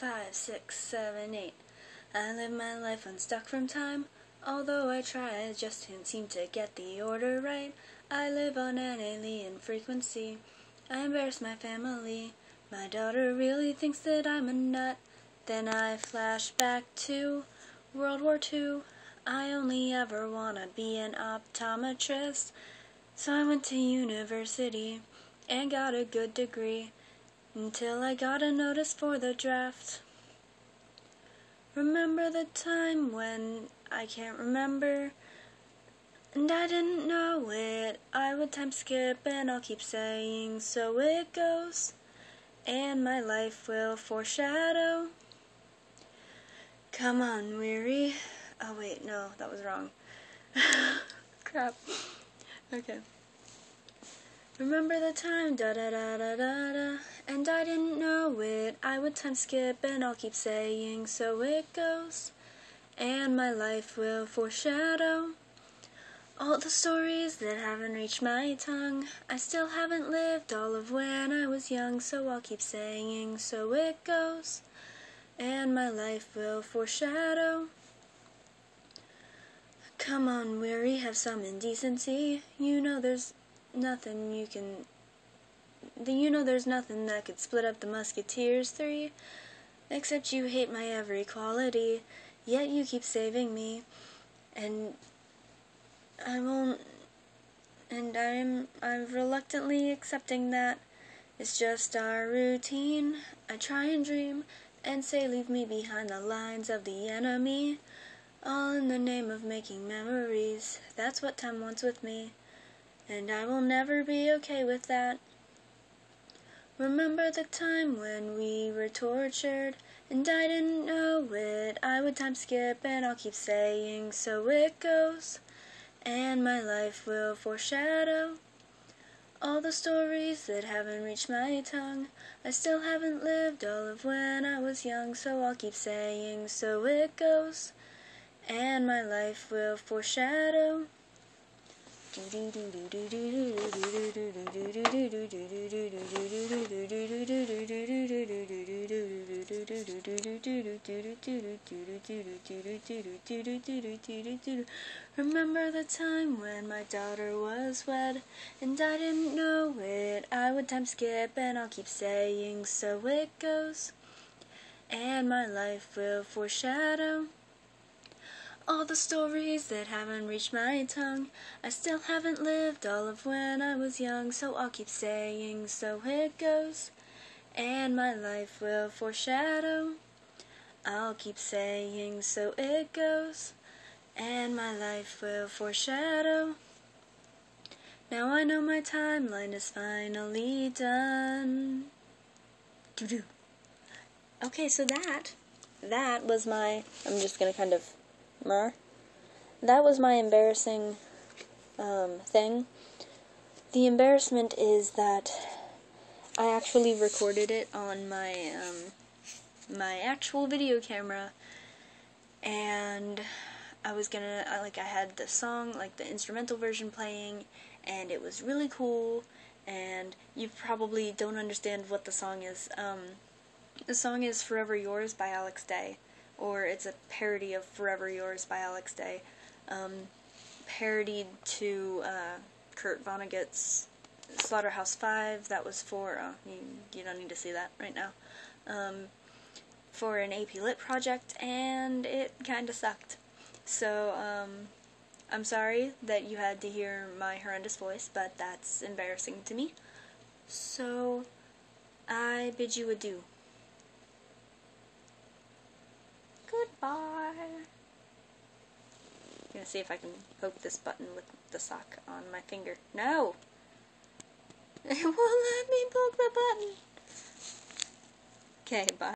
five, six, seven, eight. I live my life unstuck from time. Although I try, I just can't seem to get the order right. I live on an alien frequency. I embarrass my family. My daughter really thinks that I'm a nut. Then I flash back to World War II. I only ever wanna be an optometrist. So I went to university and got a good degree until I got a notice for the draft. Remember the time when I can't remember and I didn't know it. I would time skip and I'll keep saying so it goes and my life will foreshadow. Come on, weary. Oh wait, no, that was wrong. Crap. Okay. Remember the time, da da da da da da, and I didn't know it. I would time skip and I'll keep saying so it goes, and my life will foreshadow all the stories that haven't reached my tongue. I still haven't lived all of when I was young, so I'll keep saying so it goes, and my life will foreshadow. Come on, weary, have some indecency. You know there's nothing you can. You know there's nothing that could split up the Musketeers three, except you hate my every quality. Yet you keep saving me, and I won't. And I'm I'm reluctantly accepting that it's just our routine. I try and dream and say leave me behind the lines of the enemy. All in the name of making memories. That's what time wants with me and I will never be okay with that. Remember the time when we were tortured, and I didn't know it. I would time skip, and I'll keep saying, so it goes, and my life will foreshadow. All the stories that haven't reached my tongue, I still haven't lived all of when I was young, so I'll keep saying, so it goes, and my life will foreshadow. Remember the time when my daughter was wed and I didn't know it. I would time skip and I'll keep saying so it goes. And my life will foreshadow all the stories that haven't reached my tongue. I still haven't lived all of when I was young, so I'll keep saying so it goes, and my life will foreshadow. I'll keep saying so it goes, and my life will foreshadow. Now I know my timeline is finally done. Doo-doo. Okay, so that, that was my, I'm just gonna kind of that was my embarrassing um, thing. The embarrassment is that I actually recorded it on my um, my actual video camera, and I was gonna like I had the song like the instrumental version playing, and it was really cool. And you probably don't understand what the song is. Um, the song is "Forever Yours" by Alex Day or it's a parody of Forever Yours by Alex Day, um, parodied to uh, Kurt Vonnegut's Slaughterhouse Five. That was for uh, you, you don't need to see that right now. Um, for an AP Lit project, and it kind of sucked. So um, I'm sorry that you had to hear my horrendous voice, but that's embarrassing to me. So I bid you adieu. Goodbye. I'm gonna see if I can poke this button with the sock on my finger. No! It won't let me poke the button. Okay, bye.